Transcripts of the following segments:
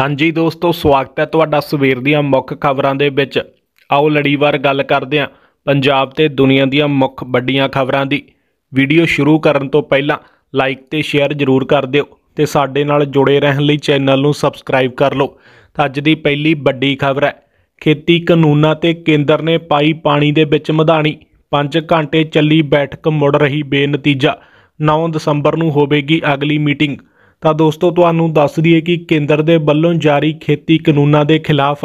ਹਾਂਜੀ ਦੋਸਤੋ, ਸਵਾਗਤ ਹੈ ਤੁਹਾਡਾ ਸਵੇਰ ਦੀਆਂ ਮੁੱਖ ਖਬਰਾਂ ਦੇ ਵਿੱਚ। ਆਓ ਲੜੀਵਾਰ ਗੱਲ ਕਰਦੇ ਹਾਂ ਪੰਜਾਬ ਤੇ ਦੁਨੀਆ ਦੀਆਂ ਮੁੱਖ ਵੱਡੀਆਂ ਖਬਰਾਂ ਦੀ। ਵੀਡੀਓ ਸ਼ੁਰੂ ਕਰਨ ਤੋਂ ਪਹਿਲਾਂ ਲਾਈਕ ਤੇ ਸ਼ੇਅਰ ਜ਼ਰੂਰ ਕਰ ਦਿਓ ਤੇ ਸਾਡੇ ਨਾਲ ਜੁੜੇ ਰਹਿਣ ਲਈ ਚੈਨਲ ਨੂੰ ਸਬਸਕ੍ਰਾਈਬ ਕਰ ਲਓ। ਤਾਂ ਅੱਜ ਦੀ ਪਹਿਲੀ ਵੱਡੀ ਖਬਰ ਹੈ, ਖੇਤੀ ਕਾਨੂੰਨਾਂ ਤੇ ਕੇਂਦਰ ਨੇ ਪਾਈ ਪਾਣੀ ਦੇ ਵਿੱਚ ਮਧਾਣੀ। 5 ਘੰਟੇ ਚੱਲੀ ਬੈਠਕ ਮੁੜ ਰਹੀ ਬੇਨਤੀਜਾ 9 ਦਸੰਬਰ ਨੂੰ ਹੋਵੇਗੀ ਅਗਲੀ ਮੀਟਿੰਗ। ਤਾਂ ਦੋਸਤੋ, ਤੁਹਾਨੂੰ ਦੱਸ ਦਈਏ ਕਿ ਕੇਂਦਰ ਦੇ ਵੱਲੋਂ ਜਾਰੀ ਖੇਤੀ ਕਾਨੂੰਨਾਂ ਦੇ ਖਿਲਾਫ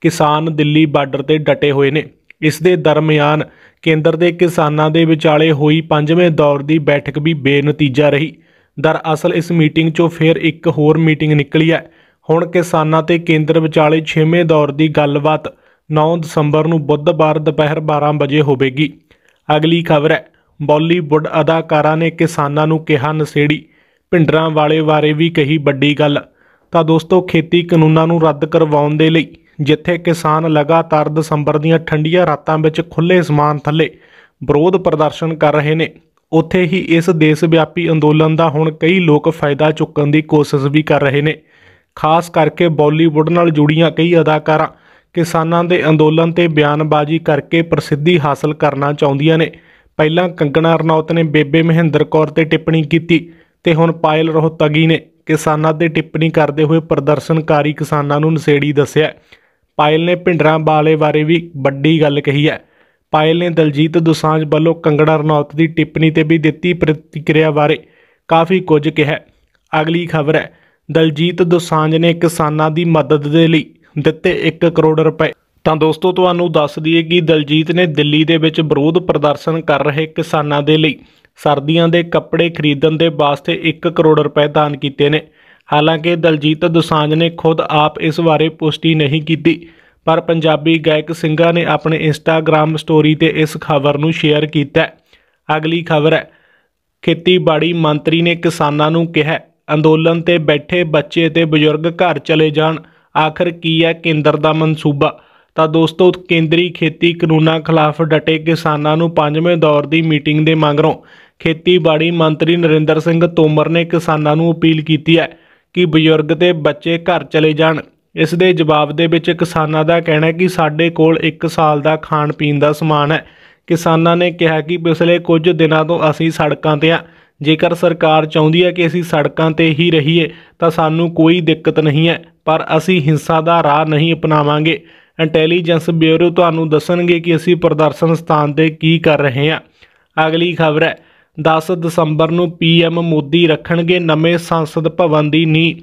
ਕਿਸਾਨ ਦਿੱਲੀ ਬਾਰਡਰ ਤੇ ਡਟੇ ਹੋਏ ਨੇ। ਇਸ ਦੇ ਦਰਮਿਆਨ ਕੇਂਦਰ ਦੇ ਕਿਸਾਨਾਂ ਦੇ ਵਿਚਾਲੇ ਹੋਈ ਪੰਜਵੇਂ ਦੌਰ ਦੀ ਬੈਠਕ ਵੀ ਬੇਨਤੀਜਾ ਰਹੀ। ਦਰਅਸਲ, ਇਸ ਮੀਟਿੰਗ 'ਚੋਂ ਫਿਰ ਇੱਕ ਹੋਰ ਮੀਟਿੰਗ ਨਿਕਲੀ ਹੈ। ਹੁਣ ਕਿਸਾਨਾਂ ਤੇ ਕੇਂਦਰ ਵਿਚਾਲੇ 6ਵੇਂ ਦੌਰ ਦੀ ਗੱਲਬਾਤ 9 ਦਸੰਬਰ ਨੂੰ ਬੁੱਧਵਾਰ ਦੁਪਹਿਰ 12 ਵਜੇ ਹੋਵੇਗੀ। ਅਗਲੀ ਖਬਰ ਹੈ, ਬਾਲੀਵੁੱਡ ਅਦਾਕਾਰਾ ਨੇ ਕਿਸਾਨਾਂ ਨੂੰ ਕਿਹਾ ਨਸ਼ੇੜੀ। ਭਿੰਡਰਾਂ ਵਾਲੇ ਬਾਰੇ ਵੀ ਕਹੀ ਵੱਡੀ ਗੱਲ। ਤਾਂ ਦੋਸਤੋ, ਖੇਤੀ ਕਾਨੂੰਨਾਂ ਨੂੰ ਰੱਦ ਕਰਵਾਉਣ ਦੇ ਲਈ ਜਿੱਥੇ ਕਿਸਾਨ ਲਗਾਤਾਰ ਦਸੰਬਰ ਦੀਆਂ ਠੰਡੀਆਂ ਰਾਤਾਂ ਵਿੱਚ ਖੁੱਲੇ ਸਮਾਨ ਥੱਲੇ ਵਿਰੋਧ ਪ੍ਰਦਰਸ਼ਨ ਕਰ ਰਹੇ ਨੇ, ਉੱਥੇ ਹੀ ਇਸ ਦੇਸ਼ ਵਿਆਪੀ ਅੰਦੋਲਨ ਦਾ ਹੁਣ ਕਈ ਲੋਕ ਫਾਇਦਾ ਚੁੱਕਣ ਦੀ ਕੋਸ਼ਿਸ਼ ਵੀ ਕਰ ਰਹੇ ਨੇ। ਖਾਸ ਕਰਕੇ ਬਾਲੀਵੁੱਡ ਨਾਲ ਜੁੜੀਆਂ ਕਈ ਅਦਾਕਾਰਾਂ ਕਿਸਾਨਾਂ ਦੇ ਅੰਦੋਲਨ ਤੇ ਬਿਆਨਬਾਜ਼ੀ ਕਰਕੇ ਪ੍ਰਸਿੱਧੀ ਹਾਸਲ ਕਰਨਾ ਚਾਹੁੰਦੀਆਂ ਨੇ। ਪਹਿਲਾਂ ਕੰਗਣਾ ਰਣੌਤ ਨੇ ਬੇਬੇ ਮਹਿੰਦਰ ਕੌਰ ਤੇ ਟਿੱਪਣੀ ਕੀਤੀ ਤੇ ਹੁਣ ਪਾਇਲ ਰੋਹਤਗੀ ਨੇ ਕਿਸਾਨਾਂ ਤੇ ਟਿੱਪਣੀ ਕਰਦੇ ਹੋਏ ਪ੍ਰਦਰਸ਼ਨਕਾਰੀ ਕਿਸਾਨਾਂ ਨੂੰ ਨਸ਼ੇੜੀ ਦੱਸਿਆ ਪਾਇਲ ਨੇ ਭਿੰਡਰਾਂ ਵਾਲੇ ਬਾਰੇ ਵੀ ਵੱਡੀ ਗੱਲ ਕਹੀ ਹੈ। ਪਾਇਲ ਨੇ ਦਲਜੀਤ ਦੋਸਾਂਝ ਵੱਲੋਂ ਕੰਗੜਾ ਰਣੌਤ ਦੀ ਟਿੱਪਣੀ ਤੇ ਵੀ ਦਿੱਤੀ ਪ੍ਰਤੀਕਿਰਿਆ ਬਾਰੇ ਕਾਫੀ ਕੁਝ ਕਿਹਾ ਅਗਲੀ ਖਬਰ ਹੈ, ਦਲਜੀਤ ਦੋਸਾਂਝ ਨੇ ਕਿਸਾਨਾਂ ਦੀ ਮਦਦ ਦੇ ਲਈ ਦਿੱਤੇ 1 ਕਰੋੜ ਰੁਪਏ। ਤਾਂ ਦੋਸਤੋ, ਤੁਹਾਨੂੰ ਦੱਸ ਦਈਏ ਕਿ ਦਲਜੀਤ ਨੇ ਦਿੱਲੀ ਦੇ ਵਿੱਚ ਵਿਰੋਧ ਪ੍ਰਦਰਸ਼ਨ ਕਰ ਰਹੇ ਕਿਸਾਨਾਂ ਦੇ ਲਈ ਸਰਦੀਆਂ ਦੇ ਕੱਪੜੇ ਖਰੀਦਣ ਦੇ ਵਾਸਤੇ 1 ਕਰੋੜ ਰੁਪਏ ਦਾਨ ਕੀਤੇ ਨੇ। ਹਾਲਾਂਕਿ ਦਲਜੀਤ ਦੋਸਾਂਝ ਨੇ ਖੁਦ ਆਪ ਇਸ ਬਾਰੇ ਪੁਸ਼ਟੀ ਨਹੀਂ ਕੀਤੀ, ਪਰ ਪੰਜਾਬੀ ਗਾਇਕ ਸਿੰਘਾ ਨੇ ਆਪਣੇ ਇੰਸਟਾਗ੍ਰam ਸਟੋਰੀ ਤੇ ਇਸ ਖਬਰ ਨੂੰ ਸ਼ੇਅਰ ਕੀਤਾ ਅਗਲੀ ਖਬਰ ਹੈ, ਖੇਤੀਬਾੜੀ ਮੰਤਰੀ ਨੇ ਕਿਸਾਨਾਂ ਨੂੰ ਕਿਹਾ, ਅੰਦੋਲਨ ਤੇ ਬੈਠੇ ਬੱਚੇ ਤੇ ਬਜ਼ੁਰਗ ਘਰ ਚਲੇ ਜਾਣ, ਆਖਰ ਕੀ ਹੈ ਕੇਂਦਰ ਦਾ ਮਨਸੂਬਾ? ਤਾਂ ਦੋਸਤੋ, ਕੇਂਦਰੀ ਖੇਤੀ ਕਾਨੂੰਨਾਂ ਖਿਲਾਫ ਡਟੇ ਕਿਸਾਨਾਂ ਨੂੰ ਪੰਜਵੇਂ ਦੌਰ ਦੀ ਮੀਟਿੰਗ ਦੇ ਮੰਗਰੋਂ ਖੇਤੀਬਾੜੀ ਮੰਤਰੀ ਨਰਿੰਦਰ ਸਿੰਘ ਤੋਮਰ ਨੇ ਕਿਸਾਨਾਂ ਨੂੰ ਅਪੀਲ ਕੀਤੀ ਹੈ ਕਿ ਬਜ਼ੁਰਗ ਤੇ ਬੱਚੇ ਘਰ ਚਲੇ ਜਾਣ। ਇਸ ਦੇ ਜਵਾਬ ਦੇ ਵਿੱਚ ਕਿਸਾਨਾਂ ਦਾ ਕਹਿਣਾ ਹੈ ਕਿ ਸਾਡੇ ਕੋਲ 1 ਸਾਲ ਦਾ ਖਾਣ ਪੀਣ ਦਾ ਸਮਾਨ ਹੈ। ਕਿਸਾਨਾਂ ਨੇ ਕਿਹਾ ਕਿ ਪਿਛਲੇ ਕੁਝ ਦਿਨਾਂ ਤੋਂ ਅਸੀਂ ਸੜਕਾਂ ਤੇ ਆ ਜੇਕਰ ਸਰਕਾਰ ਚਾਹੁੰਦੀ ਹੈ ਕਿ ਅਸੀਂ ਸੜਕਾਂ ਤੇ ਹੀ ਰਹੀਏ, ਤਾਂ ਸਾਨੂੰ ਕੋਈ ਦਿੱਕਤ ਨਹੀਂ ਹੈ, ਪਰ ਅਸੀਂ ਹਿੰਸਾ ਦਾ ਰਾਹ ਨਹੀਂ ਅਪਣਾਵਾਂਗੇ। ਇੰਟੈਲੀਜੈਂਸ ਬਿਊਰੋ ਤੁਹਾਨੂੰ ਦੱਸਣਗੇ ਕਿ ਅਸੀਂ ਪ੍ਰਦਰਸ਼ਨ ਸਥਾਨ ਤੇ ਕੀ ਕਰ ਰਹੇ ਹਾਂ। ਅਗਲੀ ਖਬਰ ਹੈ 10 ਦਸੰਬਰ ਨੂੰ ਪੀਐਮ ਮੋਦੀ ਰੱਖਣਗੇ ਨਵੇਂ ਸੰਸਦ ਭਵਨ ਦੀ ਨੀਂਹ।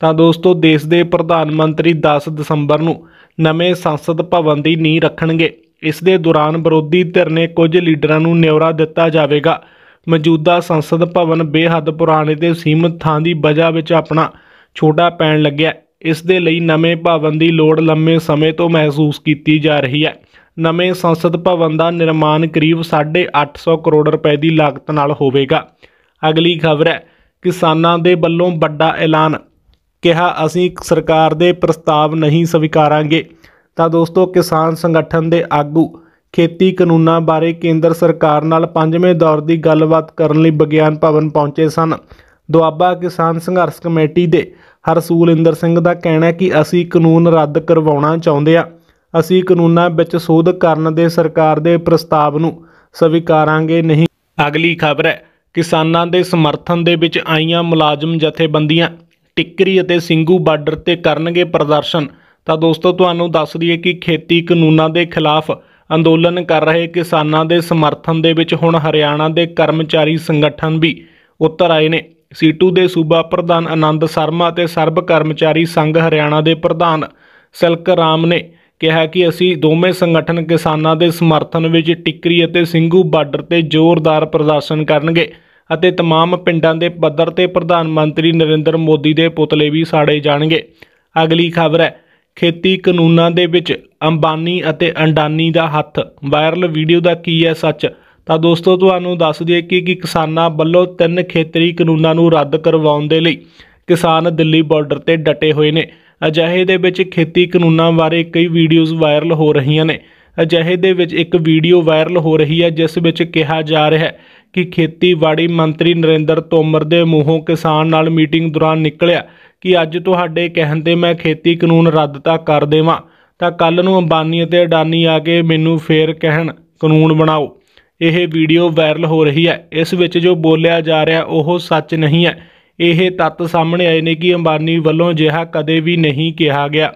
ਤਾਂ ਦੋਸਤੋ, ਦੇਸ਼ ਦੇ ਪ੍ਰਧਾਨ ਮੰਤਰੀ 10 ਦਸੰਬਰ ਨੂੰ ਨਵੇਂ ਸੰਸਦ ਭਵਨ ਦੀ ਨੀਂਹ ਰੱਖਣਗੇ। ਇਸ ਦੇ ਦੌਰਾਨ ਵਿਰੋਧੀ ਧਿਰ ਨੇ ਕੁਝ ਲੀਡਰਾਂ ਨੂੰ ਨਿਉਰਾ ਦਿੱਤਾ ਜਾਵੇਗਾ। ਮੌਜੂਦਾ ਸੰਸਦ ਭਵਨ ਬੇਹੱਦ ਪੁਰਾਣੇ ਤੇ ਸੀਮਤ ਥਾਂ ਦੀ ਵਜ੍ਹਾ ਵਿੱਚ ਆਪਣਾ ਛੋਟਾ ਪੈਣ ਲੱਗਿਆ। ਇਸ ਦੇ ਲਈ ਨਵੇਂ ਭਵਨ ਦੀ ਲੋੜ ਲੰਮੇ ਸਮੇਂ ਤੋਂ ਮਹਿਸੂਸ ਕੀਤੀ ਜਾ ਰਹੀ ਹੈ। ਨਵੇਂ ਸੰਸਦ ਭਵਨ ਦਾ ਨਿਰਮਾਣ ਕਰੀਬ 850 ਕਰੋੜ ਰੁਪਏ ਦੀ ਲਾਗਤ ਨਾਲ ਹੋਵੇਗਾ। ਅਗਲੀ ਖਬਰ ਹੈ, ਕਿਸਾਨਾਂ ਦੇ ਵੱਲੋਂ ਵੱਡਾ ਐਲਾਨ। ਕਿਹਾ, ਅਸੀਂ ਸਰਕਾਰ ਦੇ ਪ੍ਰਸਤਾਵ ਨਹੀਂ ਸਵੀਕਾਰਾਂਗੇ। ਤਾਂ ਦੋਸਤੋ, ਕਿਸਾਨ ਸੰਗਠਨ ਦੇ ਆਗੂ ਖੇਤੀ ਕਾਨੂੰਨਾਂ ਬਾਰੇ ਕੇਂਦਰ ਸਰਕਾਰ ਨਾਲ ਪੰਜਵੇਂ ਦੌਰ ਦੀ ਗੱਲਬਾਤ ਕਰਨ ਲਈ ਵਿਗਿਆਨ ਭਵਨ ਪਹੁੰਚੇ ਸਨ। ਦੁਆਬਾ ਕਿਸਾਨ ਸੰਘਰਸ਼ ਕਮੇਟੀ ਦੇ ਹਰਸੂਲ ਇੰਦਰ ਸਿੰਘ ਦਾ ਕਹਿਣਾ ਹੈ ਕਿ ਅਸੀਂ ਕਾਨੂੰਨ ਰੱਦ ਕਰਵਾਉਣਾ ਚਾਹੁੰਦੇ ਹਾਂ। ਅਸੀਂ ਕਾਨੂੰਨਾਂ ਵਿੱਚ ਸੋਧ ਕਰਨ ਦੇ ਸਰਕਾਰ ਦੇ ਪ੍ਰਸਤਾਵ ਨੂੰ ਸਵੀਕਾਰਾਂਗੇ ਨਹੀਂ। ਅਗਲੀ ਖਬਰ ਹੈ, ਕਿਸਾਨਾਂ ਦੇ ਸਮਰਥਨ ਦੇ ਵਿੱਚ ਆਈਆਂ ਮੁਲਾਜ਼ਮ ਜਥੇਬੰਦੀਆਂ। ਟਿੱਕਰੀ ਅਤੇ ਸਿੰਘੂ ਬਾਰਡਰ ਤੇ ਕਰਨਗੇ ਪ੍ਰਦਰਸ਼ਨ। ਤਾਂ ਦੋਸਤੋ, ਤੁਹਾਨੂੰ ਦੱਸ ਦਈਏ ਕਿ ਖੇਤੀ ਕਾਨੂੰਨਾਂ ਦੇ ਖਿਲਾਫ ਅੰਦੋਲਨ ਕਰ ਰਹੇ ਕਿਸਾਨਾਂ ਦੇ ਸਮਰਥਨ ਦੇ ਵਿੱਚ ਹੁਣ ਹਰਿਆਣਾ ਦੇ ਕਰਮਚਾਰੀ ਸੰਗਠਨ ਵੀ ਉੱਤਰ ਆਏ ਨੇ। ਸੀਟੂ ਦੇ ਸੂਬਾ ਪ੍ਰਧਾਨ ਆਨੰਦ ਸ਼ਰਮਾ ਅਤੇ ਸਰਬ ਕਰਮਚਾਰੀ ਸੰਘ ਹਰਿਆਣਾ ਦੇ ਪ੍ਰਧਾਨ ਸਿਲਕ ਰਾਮ ਨੇ ਕਿਹਾ ਕਿ ਅਸੀਂ ਦੋਵੇਂ ਸੰਗਠਨ ਕਿਸਾਨਾਂ ਦੇ ਸਮਰਥਨ ਵਿੱਚ ਟਿੱਕਰੀ ਅਤੇ ਸਿੰਘੂ ਬਾਰਡਰ ਤੇ ਜ਼ੋਰਦਾਰ ਪ੍ਰਦਰਸ਼ਨ ਕਰਨਗੇ ਅਤੇ तमाम ਪਿੰਡਾਂ ਦੇ ਪੱਧਰ ਤੇ ਪ੍ਰਧਾਨ ਮੰਤਰੀ ਨਰਿੰਦਰ ਮੋਦੀ ਦੇ ਪੁਤਲੇ ਵੀ ਸਾੜੇ ਜਾਣਗੇ ਅਗਲੀ ਖਬਰ ਹੈ ਖੇਤੀ ਕਾਨੂੰਨਾਂ ਦੇ ਵਿੱਚ ਅੰਬਾਨੀ ਅਤੇ ਅੰਡਾਨੀ ਦਾ ਹੱਥ ਵਾਇਰਲ ਵੀਡੀਓ ਦਾ ਕੀ ਹੈ ਸੱਚ ਤਾਂ ਦੋਸਤੋ ਤੁਹਾਨੂੰ ਦੱਸ ਦਈਏ ਕਿ ਕਿ ਕਿਸਾਨਾਂ ਵੱਲੋਂ ਤਿੰਨ ਖੇਤਰੀ ਕਾਨੂੰਨਾਂ ਨੂੰ ਰੱਦ ਕਰਵਾਉਣ ਦੇ ਲਈ ਕਿਸਾਨ ਦਿੱਲੀ ਬਾਰਡਰ ਤੇ ਡਟੇ ਹੋਏ ਨੇ ਅਜਿਹੇ ਦੇ ਵਿੱਚ ਖੇਤੀ ਕਾਨੂੰਨਾਂ ਬਾਰੇ ਕਈ ਵੀਡੀਓਜ਼ ਵਾਇਰਲ ਹੋ ਰਹੀਆਂ ਨੇ। ਅਜਿਹੇ ਦੇ ਵਿੱਚ ਇੱਕ ਵੀਡੀਓ ਵਾਇਰਲ ਹੋ ਰਹੀ ਹੈ, ਜਿਸ ਵਿੱਚ ਕਿਹਾ ਜਾ ਰਿਹਾ ਹੈ ਕਿ ਖੇਤੀਬਾੜੀ ਮੰਤਰੀ ਨਰਿੰਦਰ ਤੋਮਰ ਦੇ ਮੂੰਹੋਂ ਕਿਸਾਨ ਨਾਲ ਮੀਟਿੰਗ ਦੌਰਾਨ ਨਿਕਲਿਆ ਕਿ ਅੱਜ ਤੁਹਾਡੇ ਕਹਿਣ ਤੇ ਮੈਂ ਖੇਤੀ ਕਾਨੂੰਨ ਰੱਦ ਤਾਂ ਕਰ ਦੇਵਾਂ, ਤਾਂ ਕੱਲ ਨੂੰ ਅੰਬਾਨੀ ਅਤੇ ਅਡਾਨੀ ਆ ਕੇ ਮੈਨੂੰ ਫੇਰ ਕਹਿਣ, ਕਾਨੂੰਨ ਬਣਾਓ। ਇਹ ਵੀਡੀਓ ਵਾਇਰਲ ਹੋ ਰਹੀ ਹੈ। ਇਸ ਵਿੱਚ ਜੋ ਬੋਲਿਆ ਜਾ ਰਿਹਾ, ਉਹ ਸੱਚ ਨਹੀਂ ਹੈ। ਇਹ ਤੱਤ ਸਾਹਮਣੇ ਆਏ ਨੇ ਕਿ ਅੰਬਾਨੀ ਵੱਲੋਂ ਅਜਿਹਾ ਕਦੇ ਵੀ ਨਹੀਂ ਕਿਹਾ ਗਿਆ।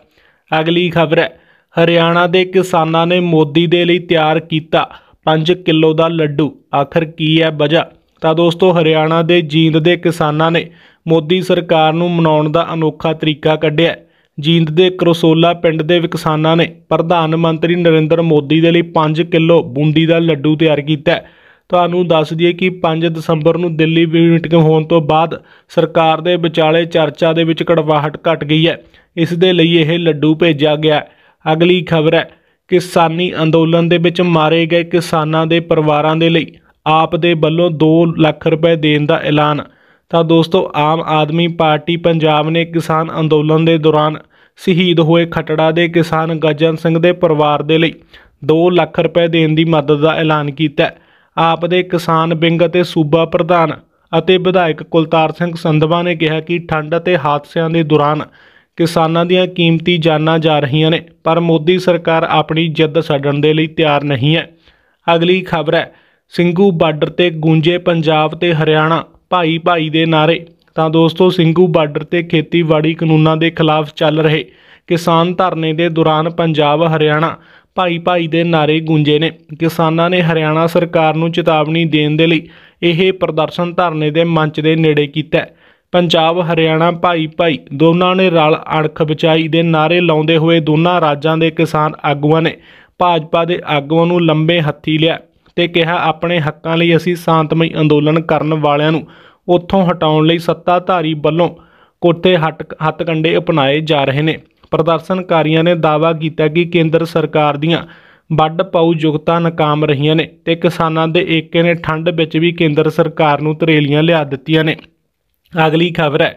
ਅਗਲੀ ਖਬਰ ਹੈ, ਹਰਿਆਣਾ ਦੇ ਕਿਸਾਨਾਂ ਨੇ ਮੋਦੀ ਦੇ ਲਈ ਤਿਆਰ ਕੀਤਾ 5 ਕਿਲੋ ਦਾ ਲੱਡੂ। ਆਖਰ ਕੀ ਹੈ ਵਜ੍ਹਾ? ਤਾਂ ਦੋਸਤੋ, ਹਰਿਆਣਾ ਦੇ ਜੀਂਦ ਦੇ ਕਿਸਾਨਾਂ ਨੇ ਮੋਦੀ ਸਰਕਾਰ ਨੂੰ ਮਨਾਉਣ ਦਾ ਅਨੋਖਾ ਤਰੀਕਾ ਕੱਢਿਆ ਜੀਂਦ ਦੇ ਕਰਸੋਲਾ ਪਿੰਡ ਦੇ ਕਿਸਾਨਾਂ ਨੇ ਪ੍ਰਧਾਨ ਮੰਤਰੀ ਨਰਿੰਦਰ ਮੋਦੀ ਦੇ ਲਈ 5 ਕਿਲੋ ਬੂੰਦੀ ਦਾ ਲੱਡੂ ਤਿਆਰ ਕੀਤਾ ਤੁਹਾਨੂੰ ਦੱਸ ਦਈਏ ਕਿ 5 ਦਸੰਬਰ ਨੂੰ ਦਿੱਲੀ ਮੀਟਿੰਗ ਹੋਣ ਤੋਂ ਬਾਅਦ ਸਰਕਾਰ ਦੇ ਵਿਚਾਲੇ ਚਰਚਾ ਦੇ ਵਿੱਚ ਕੜਵਾਹਟ ਘਟ ਗਈ ਹੈ। ਇਸ ਦੇ ਲਈ ਇਹ ਲੱਡੂ ਭੇਜਿਆ ਗਿਆ ਅਗਲੀ ਖਬਰ ਹੈ, ਕਿਸਾਨੀ ਅੰਦੋਲਨ ਦੇ ਵਿੱਚ ਮਾਰੇ ਗਏ ਕਿਸਾਨਾਂ ਦੇ ਪਰਿਵਾਰਾਂ ਦੇ ਲਈ ਆਪ ਦੇ ਵੱਲੋਂ 2 ਲੱਖ ਰੁਪਏ ਦੇਣ ਦਾ ਐਲਾਨ। ਤਾਂ ਦੋਸਤੋ, ਆਮ ਆਦਮੀ ਪਾਰਟੀ ਪੰਜਾਬ ਨੇ ਕਿਸਾਨ ਅੰਦੋਲਨ ਦੇ ਦੌਰਾਨ ਸ਼ਹੀਦ ਹੋਏ ਖਟੜਾ ਦੇ ਕਿਸਾਨ ਗੱਜਨ ਸਿੰਘ ਦੇ ਪਰਿਵਾਰ ਦੇ ਲਈ 2 ਲੱਖ ਰੁਪਏ ਦੇਣ ਦੀ ਮਦਦ ਦਾ ਐਲਾਨ ਕੀਤਾ ਹੈ। ਆਪ ਦੇ ਕਿਸਾਨ ਵਿੰਗ ਅਤੇ ਸੂਬਾ ਪ੍ਰਧਾਨ ਅਤੇ ਵਿਧਾਇਕ ਕੁਲਤਾਰ ਸਿੰਘ ਸੰਧਵਾ ਨੇ ਕਿਹਾ ਕਿ ਠੰਡ ਅਤੇ ਹਾਦਸਿਆਂ ਦੇ ਦੌਰਾਨ ਕਿਸਾਨਾਂ ਦੀਆਂ ਕੀਮਤੀ ਜਾਨਾਂ ਜਾ ਰਹੀਆਂ ਨੇ, ਪਰ ਮੋਦੀ ਸਰਕਾਰ ਆਪਣੀ ਜਿੱਦ ਛੱਡਣ ਦੇ ਲਈ ਤਿਆਰ ਨਹੀਂ ਹੈ। ਅਗਲੀ ਖਬਰ ਹੈ, ਸਿੰਘੂ ਬਾਰਡਰ ਤੇ ਗੂੰਜੇ ਪੰਜਾਬ ਤੇ ਹਰਿਆਣਾ, ਭਾਈ ਭਾਈ ਦੇ ਨਾਰੇ ਤਾਂ ਦੋਸਤੋ, ਸਿੰਘੂ ਬਾਰਡਰ ਤੇ ਖੇਤੀਬਾੜੀ ਕਾਨੂੰਨਾਂ ਦੇ ਖਿਲਾਫ ਚੱਲ ਰਹੇ ਕਿਸਾਨ ਧਰਨੇ ਦੇ ਦੌਰਾਨ ਪੰਜਾਬ, ਹਰਿਆਣਾ ਭਾਈ ਭਾਈ ਦੇ ਨਾਰੇ ਗੂੰਜੇ ਨੇ। ਕਿਸਾਨਾਂ ਨੇ ਹਰਿਆਣਾ ਸਰਕਾਰ ਨੂੰ ਚੇਤਾਵਨੀ ਦੇਣ ਦੇ ਲਈ ਇਹ ਪ੍ਰਦਰਸ਼ਨ ਧਰਨੇ ਦੇ ਮੰਚ ਦੇ ਨੇੜੇ ਕੀਤਾ ਪੰਜਾਬ, ਹਰਿਆਣਾ, ਭਾਈ ਭਾਈ ਦੋਨਾਂ ਨੇ ਰਲ ਅਣਖ ਬਚਾਈ ਦੇ ਨਾਰੇ ਲਾਉਂਦੇ ਹੋਏ ਦੋਨਾਂ ਰਾਜਾਂ ਦੇ ਕਿਸਾਨ ਆਗੂਆਂ ਨੇ ਭਾਜਪਾ ਦੇ ਆਗੂਆਂ ਨੂੰ ਲੰਬੇ ਹੱਥੀ ਲਿਆ ਤੇ ਕਿਹਾ, ਆਪਣੇ ਹੱਕਾਂ ਲਈ ਅਸੀਂ ਸ਼ਾਂਤਮਈ ਅੰਦੋਲਨ ਕਰਨ ਵਾਲਿਆਂ ਨੂੰ ਉੱਥੋਂ ਹਟਾਉਣ ਲਈ ਸੱਤਾਧਾਰੀ ਵੱਲੋਂ ਕੋਠੇ ਹੱਟ, ਹੱਥਕੰਡੇ ਅਪਣਾਏ ਜਾ ਰਹੇ ਨੇ। ਪ੍ਰਦਰਸ਼ਨਕਾਰੀਆਂ ਨੇ ਦਾਅਵਾ ਕੀਤਾ ਕਿ ਕੇਂਦਰ ਸਰਕਾਰ ਦੀਆਂ ਵੱਡ ਪਾਊ ਜੁਗਤਾਂ ਨਾਕਾਮ ਰਹੀਆਂ ਨੇ ਤੇ ਕਿਸਾਨਾਂ ਦੇ ਏਕੇ ਨੇ ਠੰਡ ਵਿੱਚ ਵੀ ਕੇਂਦਰ ਸਰਕਾਰ ਨੂੰ ਤਰੇਲੀਆਂ ਲਿਆ ਦਿੱਤੀਆਂ ਨੇ। ਅਗਲੀ ਖਬਰ ਹੈ,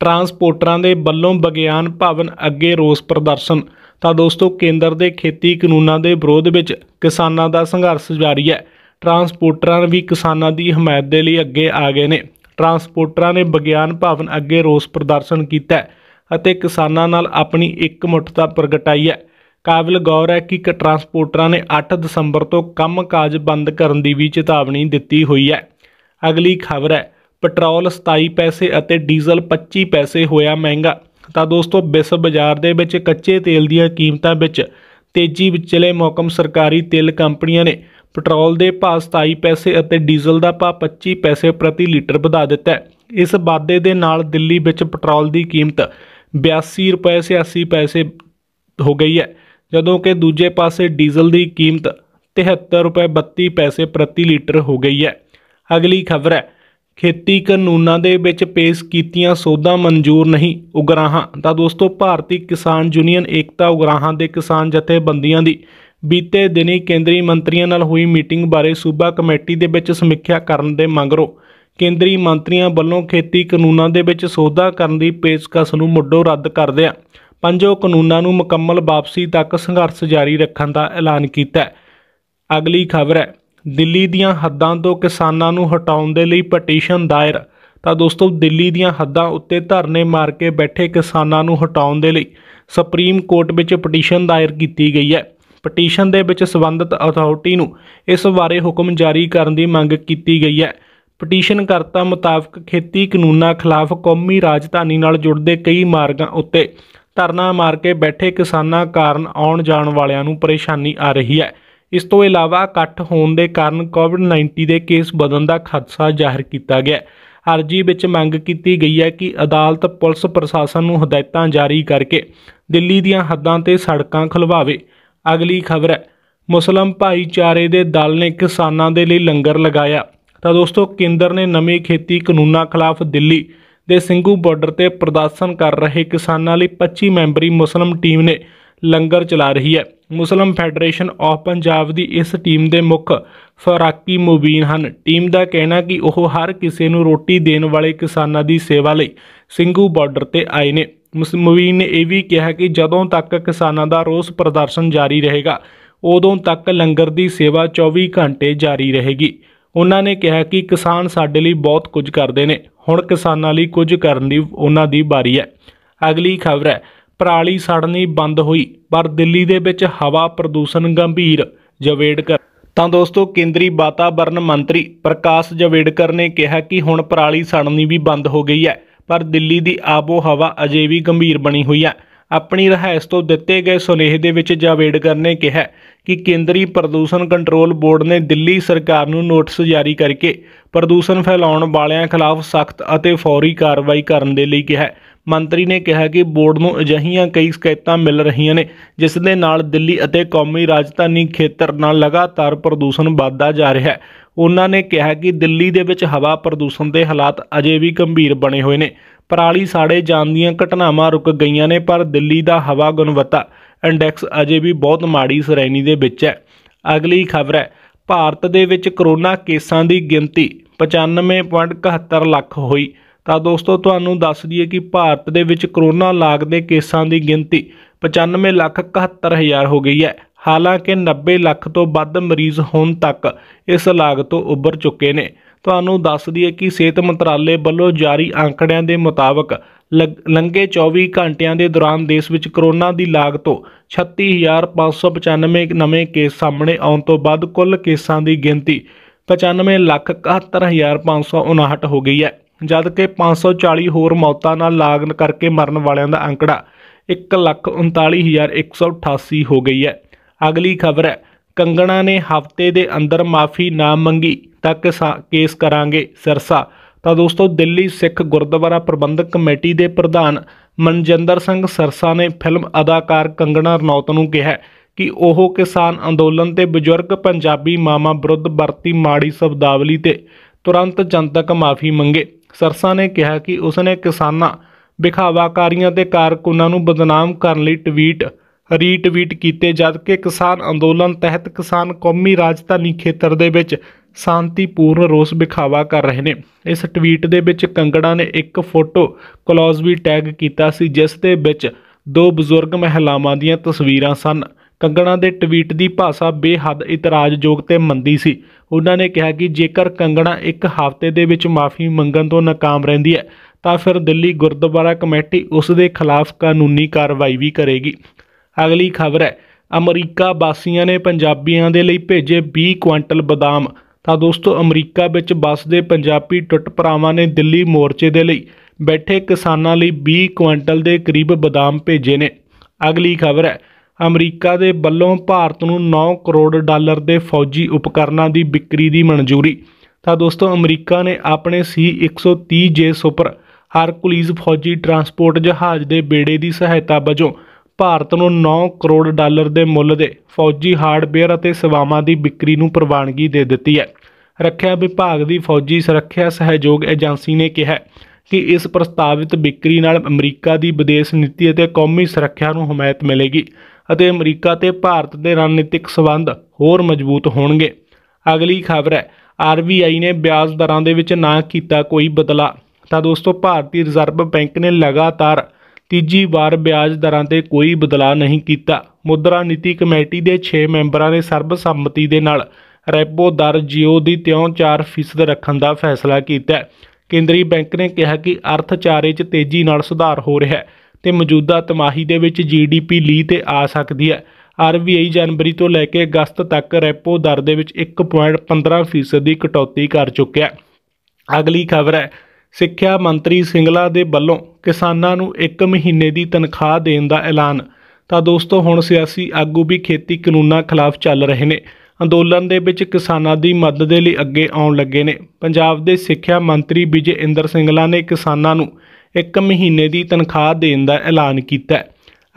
ਟਰਾਂਸਪੋਰਟਰਾਂ ਦੇ ਵੱਲੋਂ ਵਿਗਿਆਨ ਭਵਨ ਅੱਗੇ ਰੋਸ ਪ੍ਰਦਰਸ਼ਨ। ਤਾਂ ਦੋਸਤੋ, ਕੇਂਦਰ ਦੇ ਖੇਤੀ ਕਾਨੂੰਨਾਂ ਦੇ ਵਿਰੋਧ ਵਿੱਚ ਕਿਸਾਨਾਂ ਦਾ ਸੰਘਰਸ਼ ਜਾਰੀ ਹੈ। ਟਰਾਂਸਪੋਰਟਰਾਂ ਵੀ ਕਿਸਾਨਾਂ ਦੀ ਹਮਾਇਤ ਦੇ ਲਈ ਅੱਗੇ ਆ ਗਏ ਨੇ। ਟਰਾਂਸਪੋਰਟਰਾਂ ਨੇ ਵਿਗਿਆਨ ਭਵਨ ਅੱਗੇ ਰੋਸ ਪ੍ਰਦਰਸ਼ਨ ਕੀਤਾ ਹੈ। ਅਤੇ ਕਿਸਾਨਾਂ ਨਾਲ ਆਪਣੀ ਇਕਮੁੱਠਤਾ ਪ੍ਰਗਟਾਈ ਹੈ। ਕਾਬਿਲ ਗੌਰ ਹੈ ਕਿ ਕ- ਟਰਾਂਸਪੋਰਟਰਾਂ ਨੇ 8 ਦਸੰਬਰ ਤੋਂ ਕੰਮਕਾਜ ਬੰਦ ਕਰਨ ਦੀ ਵੀ ਚੇਤਾਵਨੀ ਦਿੱਤੀ ਹੋਈ ਹੈ। ਅਗਲੀ ਖਬਰ ਹੈ, ਪੈਟਰੋਲ 27 ਪੈਸੇ ਅਤੇ ਡੀਜ਼ਲ 25 ਪੈਸੇ ਹੋਇਆ ਮਹਿੰਗਾ। ਤਾਂ ਦੋਸਤੋ ਵਿਸ਼ਵ ਬਾਜ਼ਾਰ ਦੇ ਵਿੱਚ ਕੱਚੇ ਤੇਲ ਦੀਆਂ ਕੀਮਤਾਂ ਵਿੱਚ ਤੇਜ਼ੀ ਵਿਚਲੇ ਮੌਕਮ ਸਰਕਾਰੀ ਤੇਲ ਕੰਪਨੀਆਂ ਨੇ ਪੈਟਰੋਲ ਦੇ ਭਾਅ 27 ਪੈਸੇ ਅਤੇ ਡੀਜ਼ਲ ਦਾ ਭਾਅ 25 ਪੈਸੇ ਪ੍ਰਤੀ ਲੀਟਰ ਵਧਾ ਦਿੱਤਾ ਹੈ। ਇਸ ਵਾਧੇ ਦੇ ਨਾਲ ਦਿੱਲੀ ਵਿੱਚ ਪੈਟਰੋਲ ਦੀ ਕੀਮਤ 82 ਰੁਪਏ 86 ਪੈਸੇ ਹੋ ਗਈ ਹੈ। ਜਦੋਂ ਕਿ ਦੂਜੇ ਪਾਸੇ ਡੀਜ਼ਲ ਦੀ ਕੀਮਤ 73 ਰੁਪਏ 32 ਪੈਸੇ ਪ੍ਰਤੀ ਲੀਟਰ ਹੋ ਗਈ ਹੈ। ਅਗਲੀ ਖਬਰ ਹੈ, ਖੇਤੀ ਕਾਨੂੰਨਾਂ ਦੇ ਵਿੱਚ ਪੇਸ਼ ਕੀਤੀਆਂ ਸੋਧਾਂ ਮਨਜ਼ੂਰ ਨਹੀਂ, ਉਗਰਾਹਾਂ। ਤਾਂ ਦੋਸਤੋ, ਭਾਰਤੀ ਕਿਸਾਨ ਯੂਨੀਅਨ ਏਕਤਾ ਉਗਰਾਹਾਂ ਦੇ ਕਿਸਾਨ ਜਥੇਬੰਦੀਆਂ ਦੀ ਬੀਤੇ ਦਿਨੀ ਕੇਂਦਰੀ ਮੰਤਰੀਆਂ ਨਾਲ ਹੋਈ ਮੀਟਿੰਗ ਬਾਰੇ ਸੂਬਾ ਕਮੇਟੀ ਦੇ ਵਿੱਚ ਸਮੀਖਿਆ ਕਰਨ ਦੇ ਮੰਗਰੋਂ ਕੇਂਦਰੀ ਮੰਤਰੀਆਂ ਵੱਲੋਂ ਖੇਤੀ ਕਾਨੂੰਨਾਂ ਦੇ ਵਿੱਚ ਸੋਧਾ ਕਰਨ ਦੀ ਪੇਸ਼ਕਸ਼ ਨੂੰ ਮੁੱਢੋਂ ਰੱਦ ਕਰਦਿਆਂ ਪੰਜੋ ਕਾਨੂੰਨਾਂ ਨੂੰ ਮੁਕੰਮਲ ਵਾਪਸੀ ਤੱਕ ਸੰਘਰਸ਼ ਜਾਰੀ ਰੱਖਣ ਦਾ ਐਲਾਨ ਕੀਤਾ। ਅਗਲੀ ਖਬਰ ਹੈ, ਦਿੱਲੀ ਦੀਆਂ ਹੱਦਾਂ ਤੋਂ ਕਿਸਾਨਾਂ ਨੂੰ ਹਟਾਉਣ ਦੇ ਲਈ ਪਟੀਸ਼ਨ ਦਾਇਰ। ਤਾਂ ਦੋਸਤੋ, ਦਿੱਲੀ ਦੀਆਂ ਹੱਦਾਂ ਉੱਤੇ ਧਰਨੇ ਮਾਰ ਕੇ ਬੈਠੇ ਕਿਸਾਨਾਂ ਨੂੰ ਹਟਾਉਣ ਦੇ ਲਈ ਸੁਪਰੀਮ ਕੋਰਟ ਵਿੱਚ ਪਟੀਸ਼ਨ ਦਾਇਰ ਕੀਤੀ ਗਈ ਹੈ। ਪਟੀਸ਼ਨ ਦੇ ਵਿੱਚ ਸਬੰਧਤ ਅਥਾਰਟੀ ਨੂੰ ਇਸ ਬਾਰੇ ਹੁਕਮ ਜਾਰੀ ਕਰਨ ਦੀ ਮੰਗ ਕੀਤੀ ਗਈ ਹੈ। ਪਟੀਸ਼ਨ ਕਰਤਾ ਮੁਤਾਬਕ ਖੇਤੀ ਕਾਨੂੰਨਾਂ ਖਿਲਾਫ ਕੌਮੀ ਰਾਜਧਾਨੀ ਨਾਲ ਜੁੜਦੇ ਕਈ ਮਾਰਗਾਂ ਉੱਤੇ ਧਰਨਾ ਮਾਰ ਕੇ ਬੈਠੇ ਕਿਸਾਨਾਂ ਕਾਰਨ ਆਉਣ ਜਾਣ ਵਾਲਿਆਂ ਨੂੰ ਪਰੇਸ਼ਾਨੀ ਆ ਰਹੀ ਹੈ। ਇਸ ਤੋਂ ਇਲਾਵਾ ਇਕੱਠ ਹੋਣ ਦੇ ਕਾਰਨ ਕੋਵਿਡ-19 ਦੇ ਕੇਸ ਵਧਣ ਦਾ ਖਦਸ਼ਾ ਜ਼ਾਹਿਰ ਕੀਤਾ ਗਿਆ ਅਰਜੀ ਵਿੱਚ ਮੰਗ ਕੀਤੀ ਗਈ ਹੈ ਕਿ ਅਦਾਲਤ ਪੁਲਿਸ ਪ੍ਰਸ਼ਾਸਨ ਨੂੰ ਹਦਾਇਤਾਂ ਜਾਰੀ ਕਰਕੇ ਦਿੱਲੀ ਦੀਆਂ ਹੱਦਾਂ ਤੇ ਸੜਕਾਂ ਖੁਲਵਾਵੇ। ਅਗਲੀ ਖਬਰ ਹੈ, ਮੁਸਲਮ ਭਾਈਚਾਰੇ ਦੇ ਦਲ ਨੇ ਕਿਸਾਨਾਂ ਦੇ ਲਈ ਲੰਗਰ ਲਗਾਇਆ। ਤਾਂ ਦੋਸਤੋ ਕੇਂਦਰ ਨੇ ਨਵੇਂ ਖੇਤੀ ਕਾਨੂੰਨਾਂ ਖਿਲਾਫ ਦਿੱਲੀ ਦੇ ਸਿੰਘੂ ਬਾਰਡਰ ਤੇ ਪ੍ਰਦਰਸ਼ਨ ਕਰ ਰਹੇ ਕਿਸਾਨਾਂ ਲਈ 25 ਮੈਂਬਰੀ ਮੁਸਲਮ ਟੀਮ ਨੇ ਲੰਗਰ ਚਲਾ ਰਹੀ ਹੈ। ਮੁਸਲਮ ਫੈਡਰੇਸ਼ਨ ਆਫ ਪੰਜਾਬ ਦੀ ਇਸ ਟੀਮ ਦੇ ਮੁੱਖ ਫਰਾਕੀ ਮੁਬੀਨ ਹਨ। ਟੀਮ ਦਾ ਕਹਿਣਾ ਕਿ ਉਹ ਹਰ ਕਿਸੇ ਨੂੰ ਰੋਟੀ ਦੇਣ ਵਾਲੇ ਕਿਸਾਨਾਂ ਦੀ ਸੇਵਾ ਲਈ ਸਿੰਘੂ ਬਾਰਡਰ ਤੇ ਆਏ ਨੇ। ਮੁਸ- ਮੁਬੀਨ ਨੇ ਇਹ ਵੀ ਕਿਹਾ ਕਿ ਜਦੋਂ ਤੱਕ ਕਿਸਾਨਾਂ ਦਾ ਰੋਸ ਪ੍ਰਦਰਸ਼ਨ ਜਾਰੀ ਰਹੇਗਾ, ਉਦੋਂ ਤੱਕ ਲੰਗਰ ਦੀ ਸੇਵਾ 24 ਘੰਟੇ ਜਾਰੀ ਰਹੇਗੀ। ਉਹਨਾਂ ਨੇ ਕਿਹਾ ਕਿ ਕਿਸਾਨ ਸਾਡੇ ਲਈ ਬਹੁਤ ਕੁਝ ਕਰਦੇ ਨੇ। ਹੁਣ ਕਿਸਾਨਾਂ ਲਈ ਕੁਝ ਕਰਨ ਦੀ ਉਹਨਾਂ ਦੀ ਵਾਰੀ ਹੈ। ਅਗਲੀ ਖਬਰ ਹੈ, ਪਰਾਲੀ ਸੜਨੀ ਬੰਦ ਹੋਈ, ਪਰ ਦਿੱਲੀ ਦੇ ਵਿੱਚ ਹਵਾ ਪ੍ਰਦੂਸ਼ਣ ਗੰਭੀਰ ਜਵੇੜਕਰ ਤਾਂ ਦੋਸਤੋ, ਕੇਂਦਰੀ ਵਾਤਾਵਰਣ ਮੰਤਰੀ ਪ੍ਰਕਾਸ਼ ਜਵੇੜਕਰ ਨੇ ਕਿਹਾ ਕਿ ਹੁਣ ਪਰਾਲੀ ਸੜਨੀ ਵੀ ਬੰਦ ਹੋ ਗਈ ਹੈ, ਪਰ ਦਿੱਲੀ ਦੀ ਆਬੋ ਹਵਾ ਅਜੇ ਵੀ ਗੰਭੀਰ ਬਣੀ ਹੋਈ ਹੈ। ਆਪਣੀ ਰਹਾਇਸ਼ ਤੋਂ ਦਿੱਤੇ ਗਏ ਸੁਨੇਹੇ ਦੇ ਵਿੱਚ ਜਾਵੇੜਕਰ ਨੇ ਕਿਹਾ ਕਿ ਕੇਂਦਰੀ ਪ੍ਰਦੂਸ਼ਣ ਕੰਟਰੋਲ ਬੋਰਡ ਨੇ ਦਿੱਲੀ ਸਰਕਾਰ ਨੂੰ ਨੋਟਿਸ ਜਾਰੀ ਕਰਕੇ ਪ੍ਰਦੂਸ਼ਣ ਫੈਲਾਉਣ ਵਾਲਿਆਂ ਖਿਲਾਫ ਸਖਤ ਅਤੇ ਫੌਰੀ ਕਾਰਵਾਈ ਕਰਨ ਦੇ ਲਈ ਕਿਹਾ। ਮੰਤਰੀ ਨੇ ਕਿਹਾ ਕਿ ਬੋਰਡ ਨੂੰ ਅਜਿਹੀਆਂ ਕਈ ਸ਼ਿਕਾਇਤਾਂ ਮਿਲ ਰਹੀਆਂ ਨੇ, ਜਿਸ ਦੇ ਨਾਲ ਦਿੱਲੀ ਅਤੇ ਕੌਮੀ ਰਾਜਧਾਨੀ ਖੇਤਰ ਨਾਲ ਲਗਾਤਾਰ ਪ੍ਰਦੂਸ਼ਣ ਵੱਧਦਾ ਜਾ ਰਿਹਾ। ਹੈ ਉਹਨਾਂ ਨੇ ਕਿਹਾ ਕਿ ਦਿੱਲੀ ਦੇ ਵਿੱਚ ਹਵਾ ਪ੍ਰਦੂਸ਼ਣ ਦੇ ਹਾਲਾਤ ਅਜੇ ਵੀ ਗੰਭੀਰ ਬਣੇ ਹੋਏ ਨੇ। ਪਰਾਲੀ ਸਾੜੇ ਜਾਣ ਦੀਆਂ ਘਟਨਾਵਾਂ ਰੁਕ ਗਈਆਂ ਨੇ, ਪਰ ਦਿੱਲੀ ਦਾ ਹਵਾ ਗੁਣਵੱਤਾ ਇੰਡੈਕਸ ਅਜੇ ਵੀ ਬਹੁਤ ਮਾੜੀ ਸ਼੍ਰੇਣੀ ਦੇ ਵਿੱਚ ਹੈ। ਅਗਲੀ ਖਬਰ ਹੈ, ਭਾਰਤ ਦੇ ਵਿੱਚ ਕਰੋਨਾ ਕੇਸਾਂ ਦੀ ਗਿਣਤੀ 95.71 ਲੱਖ ਹੋਈ। ਤਾਂ ਦੋਸਤੋ, ਤੁਹਾਨੂੰ ਦੱਸ ਦਈਏ ਕਿ ਭਾਰਤ ਦੇ ਵਿੱਚ ਕਰੋਨਾ ਲਾਗ ਦੇ ਕੇਸਾਂ ਦੀ ਗਿਣਤੀ 95 ਲੱਖ 71 ਹਜ਼ਾਰ ਹੋ ਗਈ ਹੈ। ਹਾਲਾਂਕਿ 90 ਲੱਖ ਤੋਂ ਵੱਧ ਮਰੀਜ਼ ਹੁਣ ਤੱਕ ਇਸ ਲਾਗ ਤੋਂ ਉੱਭਰ ਚੁੱਕੇ ਨੇ। ਤੁਹਾਨੂੰ ਦੱਸ ਦਈਏ ਕਿ ਸਿਹਤ ਮੰਤਰਾਲੇ ਵੱਲੋਂ ਜਾਰੀ ਅੰਕੜਿਆਂ ਦੇ ਮੁਤਾਬਕ ਲੰਘੇ 24 ਘੰਟਿਆਂ ਦੇ ਦੌਰਾਨ ਦੇਸ਼ ਵਿੱਚ ਕਰੋਨਾ ਦੀ ਲਾਗ ਤੋਂ 36595 ਨਵੇਂ ਕੇਸ ਸਾਹਮਣੇ ਆਉਣ ਤੋਂ ਬਾਅਦ ਕੁੱਲ ਕੇਸਾਂ ਦੀ ਗਿਣਤੀ 95,71,559 ਹੋ ਗਈ ਹੈ ਜਦ ਕਿ 540 ਹੋਰ ਮੌਤਾਂ ਨਾਲ ਲਾਗ ਕਰਕੇ ਮਰਨ ਵਾਲਿਆਂ ਦਾ ਅੰਕੜਾ 1,39,188 ਹੋ ਗਈ ਹੈ। ਅਗਲੀ ਖਬਰ ਹੈ ਕੰਗਣਾ ਨੇ ਹਫ਼ਤੇ ਦੇ ਅੰਦਰ ਮਾਫੀ ਨਾ ਮੰਗੀ ਤਾਂ ਕੇਸ ਕਰਾਂਗੇ ਸਿਰਸਾ। ਤਾਂ ਦੋਸਤੋ, ਦਿੱਲੀ ਸਿੱਖ ਗੁਰਦੁਆਰਾ ਪ੍ਰਬੰਧਕ ਕਮੇਟੀ ਦੇ ਪ੍ਰਧਾਨ ਮਨਜਿੰਦਰ ਸਿੰਘ ਸਰਸਾ ਨੇ ਫਿਲਮ ਅਦਾਕਾਰ ਕੰਗਣਾ ਰਣੌਤ ਨੂੰ ਕਿਹਾ ਕਿ ਉਹ ਕਿਸਾਨ ਅੰਦੋਲਨ ਤੇ ਬਜ਼ੁਰਗ ਪੰਜਾਬੀ ਮਾਮਾ ਵਿਰੁੱਧ ਵਰਤੀ ਮਾੜੀ ਸ਼ਬਦਾਵਲੀ ਤੇ ਤੁਰੰਤ ਜਨਤਕ ਮਾਫੀ ਮੰਗੇ। ਸਰਸਾ ਨੇ ਕਿਹਾ ਕਿ ਉਸਨੇ ਕਿਸਾਨਾਂ, ਵਿਖਾਵਾਕਾਰੀਆਂ ਤੇ ਕਾਰਕੁਨਾਂ ਨੂੰ ਬਦਨਾਮ ਕਰਨ ਲਈ ਟਵੀਟ ਰੀਟਵੀਟ ਕੀਤੇ ਜਦਕਿ ਕਿਸਾਨ ਅੰਦੋਲਨ ਤਹਿਤ ਕਿਸਾਨ ਕੌਮੀ ਰਾਜਧਾਨੀ ਖੇਤਰ ਦੇ ਵਿੱਚ ਸ਼ਾਂਤੀਪੂਰਨ ਰੋਸ ਵਿਖਾਵਾ ਕਰ ਰਹੇ ਨੇ। ਇਸ ਟਵੀਟ ਦੇ ਵਿੱਚ ਕੰਗੜਾ ਨੇ ਇੱਕ ਫੋਟੋ ਕਲੌਜ਼ ਵੀ ਟੈਗ ਕੀਤਾ ਸੀ, ਜਿਸ ਦੇ ਵਿੱਚ ਦੋ ਬਜ਼ੁਰਗ ਮਹਿਲਾਵਾਂ ਦੀਆਂ ਤਸਵੀਰਾਂ ਸਨ। ਕੰਗਣਾ ਦੇ ਟਵੀਟ ਦੀ ਭਾਸ਼ਾ ਬੇਹੱਦ ਇਤਰਾਜ਼ਯੋਗ ਤੇ ਮੰਦੀ ਸੀ। ਉਹਨਾਂ ਨੇ ਕਿਹਾ ਕਿ ਜੇਕਰ ਕੰਗਣਾ ਇੱਕ ਹਫ਼ਤੇ ਦੇ ਵਿੱਚ ਮਾਫੀ ਮੰਗਣ ਤੋਂ ਨਾਕਾਮ ਰਹਿੰਦੀ ਹੈ, ਤਾਂ ਫਿਰ ਦਿੱਲੀ ਗੁਰਦੁਆਰਾ ਕਮੇਟੀ ਉਸ ਦੇ ਖਿਲਾਫ ਕਾਨੂੰਨੀ ਕਾਰਵਾਈ ਵੀ ਕਰੇਗੀ। ਅਗਲੀ ਖਬਰ ਹੈ। ਅਮਰੀਕਾ ਵਾਸੀਆਂ ਨੇ ਪੰਜਾਬੀਆਂ ਦੇ ਲਈ ਭੇਜੇ 20 ਕੁਇੰਟਲ ਬਦਾਮ। ਤਾਂ ਦੋਸਤੋ, ਅਮਰੀਕਾ ਵਿੱਚ ਵੱਸਦੇ ਪੰਜਾਬੀ ਟੁੱਟ ਭਰਾਵਾਂ ਨੇ ਦਿੱਲੀ ਮੋਰਚੇ ਦੇ ਲਈ ਬੈਠੇ ਕਿਸਾਨਾਂ ਲਈ 20 ਕੁਇੰਟਲ ਦੇ ਕਰੀਬ ਬਦਾਮ ਭੇਜੇ ਨੇ। ਅਗਲੀ ਖਬਰ ਹੈ, ਅਮਰੀਕਾ ਦੇ ਵੱਲੋਂ ਭਾਰਤ ਨੂੰ 9 ਕਰੋੜ ਡਾਲਰ ਦੇ ਫੌਜੀ ਉਪਕਰਨਾਂ ਦੀ ਵਿਕਰੀ ਦੀ ਮਨਜ਼ੂਰੀ। ਤਾਂ ਦੋਸਤੋ, ਅਮਰੀਕਾ ਨੇ ਆਪਣੇ ਸੀ 130 ਜੇ ਸੁਪਰ ਹਰਕੁਲੀਜ਼ ਫੌਜੀ ਟਰਾਂਸਪੋਰਟ ਜਹਾਜ਼ ਦੇ ਬੇੜੇ ਦੀ ਸਹਾਇਤਾ ਵਜੋਂ ਭਾਰਤ ਨੂੰ 9 ਕਰੋੜ ਡਾਲਰ ਦੇ ਮੁੱਲ ਦੇ ਫੌਜੀ ਹਾਰਡਵੇਅਰ ਅਤੇ ਸੇਵਾਵਾਂ ਦੀ ਵਿਕਰੀ ਨੂੰ ਪ੍ਰਵਾਨਗੀ ਦੇ ਦਿੱਤੀ ਹੈ। ਰੱਖਿਆ ਵਿਭਾਗ ਦੀ ਫੌਜੀ ਸੁਰੱਖਿਆ ਸਹਿਯੋਗ ਏਜੰਸੀ ਨੇ ਕਿਹਾ ਕਿ ਇਸ ਪ੍ਰਸਤਾਵਿਤ ਵਿਕਰੀ ਨਾਲ ਅਮਰੀਕਾ ਦੀ ਵਿਦੇਸ਼ ਨੀਤੀ ਅਤੇ ਕੌਮੀ ਸੁਰੱਖਿਆ ਨੂੰ ਹਮਾਇਤ ਮਿਲੇਗੀ ਅਤੇ ਅਮਰੀਕਾ ਤੇ ਭਾਰਤ ਦੇ ਰਣਨੀਤਿਕ ਸਬੰਧ ਹੋਰ ਮਜ਼ਬੂਤ ਹੋਣਗੇ। ਅਗਲੀ ਖਬਰ ਹੈ ਆਰਬੀਆਈ ਨੇ ਵਿਆਜ ਦਰਾਂ ਦੇ ਵਿੱਚ ਨਾ ਕੀਤਾ ਕੋਈ ਬਦਲਾ ਤਾਂ ਦੋਸਤੋ, ਭਾਰਤੀ ਰਿਜ਼ਰਵ ਬੈਂਕ ਨੇ ਲਗਾਤਾਰ ਤੀਜੀ ਵਾਰ ਵਿਆਜ ਦਰਾਂ ਤੇ ਕੋਈ ਬਦਲਾਅ ਨਹੀਂ ਕੀਤਾ। ਮੁਦਰਾ ਨੀਤੀ ਕਮੇਟੀ ਦੇ 6 ਮੈਂਬਰਾਂ ਨੇ ਸਰਬਸੰਮਤੀ ਦੇ ਨਾਲ ਰੈਪੋ ਦਰ ਜੀਓ ਦੀ ਤਿਉਂ 4% ਰੱਖਣ ਦਾ ਫੈਸਲਾ ਕੀਤਾ ਕੇਂਦਰੀ ਬੈਂਕ ਨੇ ਕਿਹਾ ਕਿ ਅਰਥਚਾਰੇ 'ਚ ਤੇਜ਼ੀ ਨਾਲ ਸੁਧਾਰ ਹੋ ਰਿਹਾ ਹੈ ਤੇ ਮੌਜੂਦਾ ਤਿਮਾਹੀ ਦੇ ਵਿੱਚ ਜੀਡੀਪੀ ਲੀ ਤੇ ਆ ਸਕਦੀ ਹੈ। ਆਰਬੀਆਈ ਜਨਵਰੀ ਤੋਂ ਲੈ ਕੇ ਅਗਸਤ ਤੱਕ ਰੈਪੋ ਦਰ ਦੇ ਵਿੱਚ 1.15% ਦੀ ਕਟੌਤੀ ਕਰ ਚੁੱਕਿਆ ਅਗਲੀ ਖਬਰ ਹੈ ਸਿੱਖਿਆ ਮੰਤਰੀ ਸਿੰਗਲਾ ਦੇ ਵੱਲੋਂ ਕਿਸਾਨਾਂ ਨੂੰ 1 ਮਹੀਨੇ ਦੀ ਤਨਖਾਹ ਦੇਣ ਦਾ ਐਲਾਨ। ਤਾਂ ਦੋਸਤੋ, ਹੁਣ ਸਿਆਸੀ ਆਗੂ ਵੀ ਖੇਤੀ ਕਾਨੂੰਨਾਂ ਖਿਲਾਫ ਚੱਲ ਰਹੇ ਨੇ। ਅੰਦੋਲਨ ਦੇ ਵਿੱਚ ਕਿਸਾਨਾਂ ਦੀ ਮਦਦ ਦੇ ਲਈ ਅੱਗੇ ਆਉਣ ਲੱਗੇ ਨੇ। ਪੰਜਾਬ ਦੇ ਸਿੱਖਿਆ ਮੰਤਰੀ ਵਿਜੇ ਇੰਦਰ ਸਿੰਗਲਾ ਨੇ ਕਿਸਾਨਾਂ ਨੂੰ 1 ਮਹੀਨੇ ਦੀ ਤਨਖਾਹ ਦੇਣ ਦਾ ਐਲਾਨ ਕੀਤਾ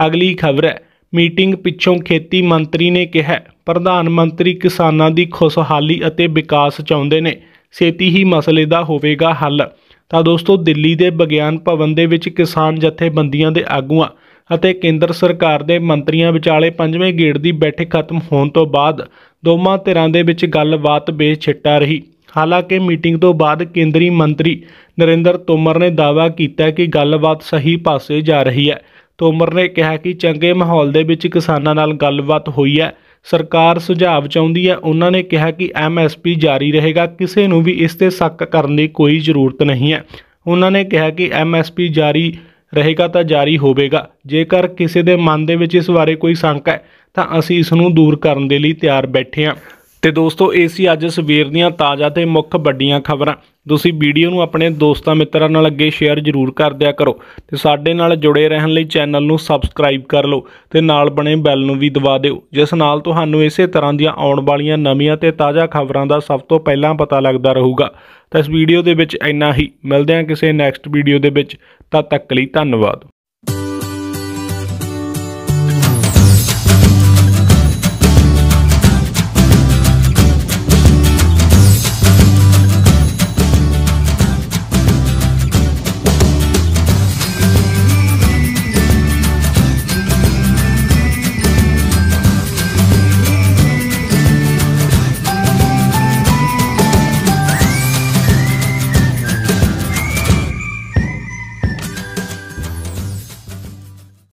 ਅਗਲੀ ਖਬਰ ਹੈ, ਮੀਟਿੰਗ ਪਿੱਛੋਂ ਖੇਤੀ ਮੰਤਰੀ ਨੇ ਕਿਹਾ, ਪ੍ਰਧਾਨ ਮੰਤਰੀ ਕਿਸਾਨਾਂ ਦੀ ਖੁਸ਼ਹਾਲੀ ਅਤੇ ਵਿਕਾਸ ਚਾਹੁੰਦੇ ਨੇ। ਛੇਤੀ ਹੀ ਮਸਲੇ ਦਾ ਹੋਵੇਗਾ ਹੱਲ। ਤਾਂ ਦੋਸਤੋ ਦਿੱਲੀ ਦੇ ਵਿਗਿਆਨ ਭਵਨ ਦੇ ਵਿੱਚ ਕਿਸਾਨ ਜਥੇਬੰਦੀਆਂ ਦੇ ਆਗੂਆਂ ਅਤੇ ਕੇਂਦਰ ਸਰਕਾਰ ਦੇ ਮੰਤਰੀਆਂ ਵਿਚਾਲੇ ਪੰਜਵੇਂ ਗੇੜ ਦੀ ਬੈਠਕ ਖਤਮ ਹੋਣ ਤੋਂ ਬਾਅਦ ਦੋਵਾਂ ਧਿਰਾਂ ਦੇ ਵਿੱਚ ਗੱਲਬਾਤ ਬੇਛਿੱਟਾ ਰਹੀ। ਹਾਲਾਂਕਿ ਮੀਟਿੰਗ ਤੋਂ ਬਾਅਦ ਕੇਂਦਰੀ ਮੰਤਰੀ ਨਰਿੰਦਰ ਤੋਮਰ ਨੇ ਦਾਅਵਾ ਕੀਤਾ ਕਿ ਗੱਲਬਾਤ ਸਹੀ ਪਾਸੇ ਜਾ ਰਹੀ ਹੈ। ਤੋਮਰ ਨੇ ਕਿਹਾ ਕਿ ਚੰਗੇ ਮਾਹੌਲ ਦੇ ਵਿੱਚ ਕਿਸਾਨਾਂ ਨਾਲ ਗੱਲਬਾਤ ਹੋਈ ਹੈ। ਸਰਕਾਰ ਸੁਝਾਅ ਚਾਹੁੰਦੀ ਹੈ। ਉਹਨਾਂ ਨੇ ਕਿਹਾ ਕਿ ਐਮਐਸਪੀ ਜਾਰੀ ਰਹੇਗਾ। ਕਿਸੇ ਨੂੰ ਵੀ ਇਸ ਤੇ ਸ਼ੱਕ ਕਰਨ ਦੀ ਕੋਈ ਜ਼ਰੂਰਤ ਨਹੀਂ ਹੈ। ਉਹਨਾਂ ਨੇ ਕਿਹਾ ਕਿ ਐਮਐਸਪੀ ਜਾਰੀ ਰਹੇਗਾ ਤਾਂ ਜਾਰੀ ਹੋਵੇਗਾ। ਜੇਕਰ ਕਿਸੇ ਦੇ ਮਨ ਦੇ ਵਿੱਚ ਇਸ ਬਾਰੇ ਕੋਈ ਸ਼ੰਕ ਹੈ, ਤਾਂ ਅਸੀਂ ਇਸ ਨੂੰ ਦੂਰ ਕਰਨ ਦੇ ਲਈ ਤਿਆਰ ਬੈਠੇ ਹਾਂ। ਤੇ ਦੋਸਤੋ, ਇਹ ਸੀ ਅੱਜ ਸਵੇਰ ਦੀਆਂ ਤਾਜ਼ਾ ਤੇ ਮੁੱਖ ਵੱਡੀਆਂ ਖਬਰਾਂ। ਤੁਸੀਂ ਵੀਡੀਓ ਨੂੰ ਆਪਣੇ ਦੋਸਤਾਂ ਮਿੱਤਰਾਂ ਨਾਲ ਅੱਗੇ ਸ਼ੇਅਰ ਜ਼ਰੂਰ ਕਰ ਦਿਆ ਕਰੋ ਤੇ ਸਾਡੇ ਨਾਲ ਜੁੜੇ ਰਹਿਣ ਲਈ ਚੈਨਲ ਨੂੰ ਸਬਸਕ੍ਰਾਈਬ ਕਰ ਲਓ ਤੇ ਨਾਲ ਬਣੇ ਬੈਲ ਨੂੰ ਵੀ ਦਬਾ ਦਿਓ। ਜਿਸ ਨਾਲ ਤੁਹਾਨੂੰ ਇਸੇ ਤਰ੍ਹਾਂ ਦੀਆਂ ਆਉਣ ਵਾਲੀਆਂ ਨਵੀਆਂ ਤੇ ਤਾਜ਼ਾ ਖਬਰਾਂ ਦਾ ਸਭ ਤੋਂ ਪਹਿਲਾਂ ਪਤਾ ਲੱਗਦਾ ਰਹੂਗਾ। ਤਾਂ ਇਸ ਵੀਡੀਓ ਦੇ ਵਿੱਚ ਇੰਨਾ ਹੀ। ਮਿਲਦੇ ਹਾਂ ਕਿਸੇ ਨੈਕਸਟ ਵੀਡੀਓ ਦੇ ਵਿੱਚ। ਤਦ ਤੱਕ ਲਈ ਧੰਨਵਾਦ।